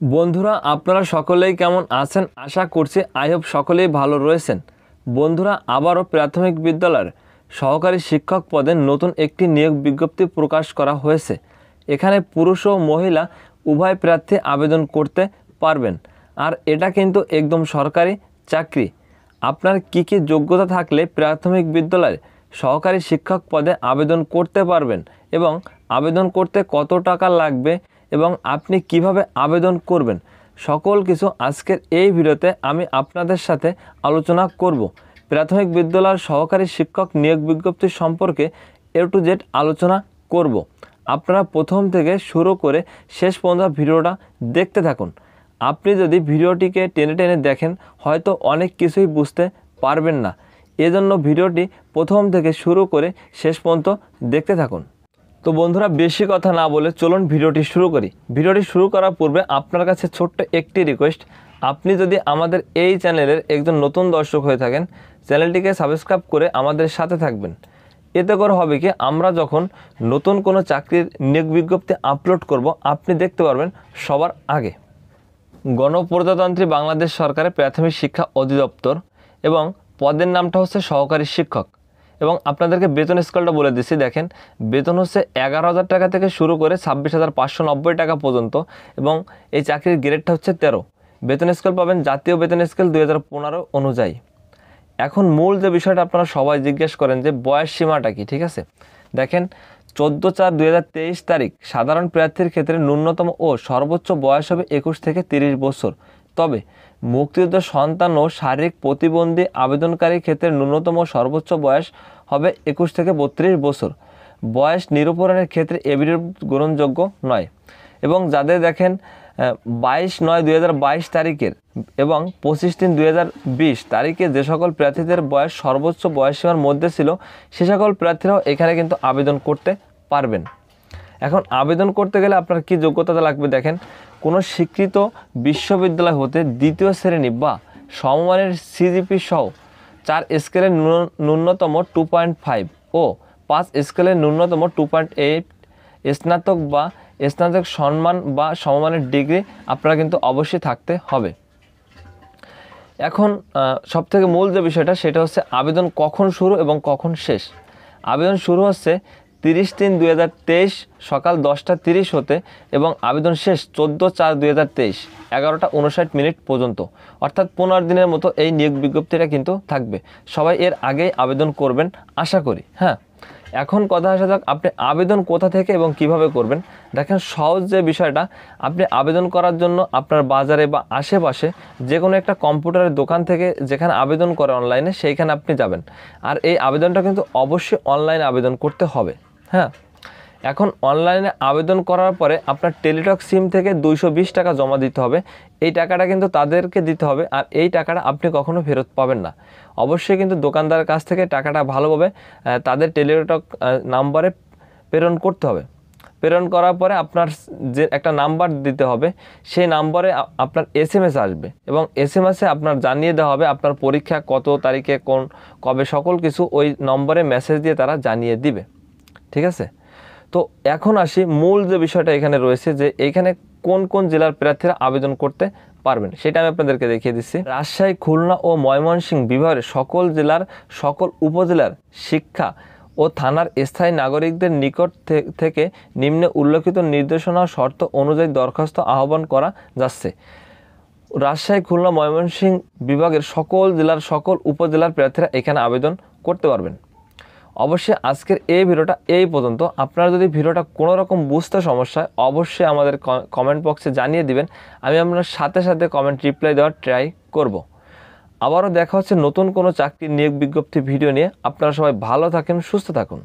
বন্ধুরা, আপনারা সকলেই কেমন আছেন? আশা করছি, আই হোপ সকলেই ভালো রয়েছেন। বন্ধুরা, আবারও প্রাথমিক বিদ্যালয়ের সহকারী শিক্ষক পদে নতুন একটি নিয়োগ বিজ্ঞপ্তি প্রকাশ করা হয়েছে। এখানে পুরুষ ও মহিলা উভয় প্রার্থী আবেদন করতে পারবেন। আর এটা কিন্তু একদম সরকারি চাকরি। আপনার কি কি যোগ্যতা থাকলে প্রাথমিক বিদ্যালয়ের সহকারী শিক্ষক পদে আবেদন করতে পারবেন এবং আবেদন করতে কত টাকা লাগবে এবং আপনি কীভাবে আবেদন করবেন, সকল কিছু আজকের এই ভিডিওতে আমি আপনাদের সাথে আলোচনা করব। প্রাথমিক বিদ্যালয়ের সহকারী শিক্ষক নিয়োগ বিজ্ঞপ্তি সম্পর্কে এ টু জেড আলোচনা করব। আপনারা প্রথম থেকে শুরু করে শেষ পর্যন্ত ভিডিওটা দেখতে থাকুন। আপনি যদি ভিডিওটিকে টেনে টেনে দেখেন, হয়তো অনেক কিছুই বুঝতে পারবেন না। এজন্য ভিডিওটি প্রথম থেকে শুরু করে শেষ পর্যন্ত দেখতে থাকুন। তো বন্ধুরা বেশি কথা না বলে চলুন ভিডিওটি শুরু করি। ভিডিওটি শুরু করার পূর্বে আপনার কাছে ছোট্ট একটি রিকোয়েস্ট আপনি যদি আমাদের এই চ্যানেলের একজন নতুন দর্শক হয়ে থাকেন, চ্যানেলটিকে সাবস্ক্রাইব করে আমাদের সাথে থাকবেন। এতে করে হবে কি, আমরা যখন নতুন কোনো চাকরির নিয়োগ বিজ্ঞপ্তি আপলোড করব, আপনি দেখতে পারবেন সবার আগে গণপ্রজাতন্ত্রী বাংলাদেশ সরকারের প্রাথমিক শিক্ষা অধিদপ্তর এবং পদের নামটা হচ্ছে সহকারী শিক্ষক। এবং আপনাদেরকে বেতন স্কেলটা বলে দিচ্ছি, দেখেন। বেতন হচ্ছে এগারো হাজার টাকা থেকে শুরু করে ছাব্বিশ হাজার পাঁচশো নব্বই টাকা পর্যন্ত এবং এই চাকরির গ্রেডটা হচ্ছে তেরো। বেতন স্কেল পাবেন জাতীয় বেতন স্কেল দুই হাজার পনেরো অনুযায়ী। এখন মূল যে বিষয়টা আপনারা সবাই জিজ্ঞেস করেন যে বয়স সীমাটা কি, ঠিক আছে? দেখেন, চোদ্দ চার দুই তারিখ সাধারণ প্রার্থীর ক্ষেত্রে ন্যূনতম ও সর্বোচ্চ বয়স হবে একুশ থেকে তিরিশ বছর। তবে মুক্তিযুদ্ধ সন্তান ও শারীরিক প্রতিবন্ধী আবেদনকারীর ক্ষেত্রে ন্যূনতম সর্বোচ্চ বয়স হবে একুশ থেকে বত্রিশ বছর। বয়স নিরূপণের ক্ষেত্রে এভিডেন্ট গ্রহণযোগ্য নয় এবং যাদের দেখেন বাইশ নয় দুই তারিখের এবং পঁচিশ তিন দুই হাজার বিশ তারিখে যে সকল প্রার্থীদের বয়স সর্বোচ্চ বয়সসীমার মধ্যে ছিল, সে সকল প্রার্থীরাও এখানে কিন্তু আবেদন করতে পারবেন। এখন আবেদন করতে গেলে আপনার কি যোগ্যতা লাগবে দেখেন, কোনো স্বীকৃত বিশ্ববিদ্যালয় হতে দ্বিতীয় শ্রেণি বা সমমানের সিজিপি সহ চার স্কেলের ন্যূনতম টু পয়েন্ট ফাইভ ও পাঁচ স্কেলের ন্যূনতম টু পয়েন্ট এইট স্নাতক বা স্নাতক সম্মান বা সমমানের ডিগ্রি আপনারা কিন্তু অবশ্যই থাকতে হবে। এখন সব থেকে মূল যে বিষয়টা সেটা হচ্ছে আবেদন কখন শুরু এবং কখন শেষ। আবেদন শুরু হচ্ছে তিরিশ তিন দুই সকাল দশটা তিরিশ হতে এবং আবেদন শেষ চোদ্দ চার দুই হাজার তেইশ এগারোটা উনষাট মিনিট পর্যন্ত। অর্থাৎ পনেরো দিনের মতো এই নিয়োগ বিজ্ঞপ্তিটা কিন্তু থাকবে। সবাই এর আগেই আবেদন করবেন, আশা করি হ্যাঁ? এখন কথা আসা যাক আপনি আবেদন কোথা থেকে এবং কীভাবে করবেন। দেখেন, সহজ যে বিষয়টা, আপনি আবেদন করার জন্য আপনার বাজারে বা আশেপাশে যে কোনো একটা কম্পিউটারের দোকান থেকে যেখানে আবেদন করে অনলাইনে, সেইখানে আপনি যাবেন। আর এই আবেদনটা কিন্তু অবশ্যই অনলাইনে আবেদন করতে হবে। হ্যাঁ। এখন অনলাইনে আবেদন করার পরে আপনার টেলিটক সিম থেকে দুইশো বিশ টাকা জমা দিতে হবে। এই টাকাটা কিন্তু তাদেরকে দিতে হবে আর এই টাকাটা আপনি কখনো ফেরত পাবেন না। অবশ্যই কিন্তু দোকানদারের কাছ থেকে টাকাটা ভালোভাবে তাদের টেলিটক নাম্বারে প্রেরণ করতে হবে। প্রেরণ করার পরে আপনার যে একটা নাম্বার দিতে হবে, সেই নাম্বারে আপনার এস এম এস আসবে এবং এস এম এসে আপনার জানিয়ে দেওয়া হবে আপনার পরীক্ষা কত তারিখে, কোন, কবে সকল কিছু ওই নম্বরে মেসেজ দিয়ে তারা জানিয়ে দিবে। ঠিক আছে? তো এখন আসি মূল যে বিষয়টা এখানে রয়েছে যে এইখানে কোন কোন জেলার প্রার্থীরা আবেদন করতে পারবেন, সেটা আমি আপনাদেরকে দেখিয়ে দিচ্ছি। রাজশাহী, খুলনা ও ময়মনসিংহ বিভাগের সকল জেলার, সকল উপজেলার শিক্ষা ও থানার স্থায়ী নাগরিকদের নিকট থেকে নিম্নে উল্লেখিত নির্দেশনা শর্ত অনুযায়ী দরখাস্ত আহ্বান করা যাচ্ছে। রাজশাহী, খুলনা, ময়মনসিংহ বিভাগের সকল জেলার, সকল উপজেলার প্রার্থীরা এখানে আবেদন করতে পারবেন। অবশ্যই আজকের এই ভিডিওটা এই পর্যন্ত। আপনারা যদি ভিডিওটা কোনো রকম বুঝতে সমস্যা হয়, অবশ্যই আমাদের কমেন্ট বক্সে জানিয়ে দিবেন। আমি আপনার সাথে সাথে কমেন্ট রিপ্লাই দেওয়ার ট্রাই করব। আবারও দেখা হচ্ছে নতুন কোনো চাকরির নিয়োগ বিজ্ঞপ্তি ভিডিও নিয়ে। আপনারা সবাই ভালো থাকেন, সুস্থ থাকুন।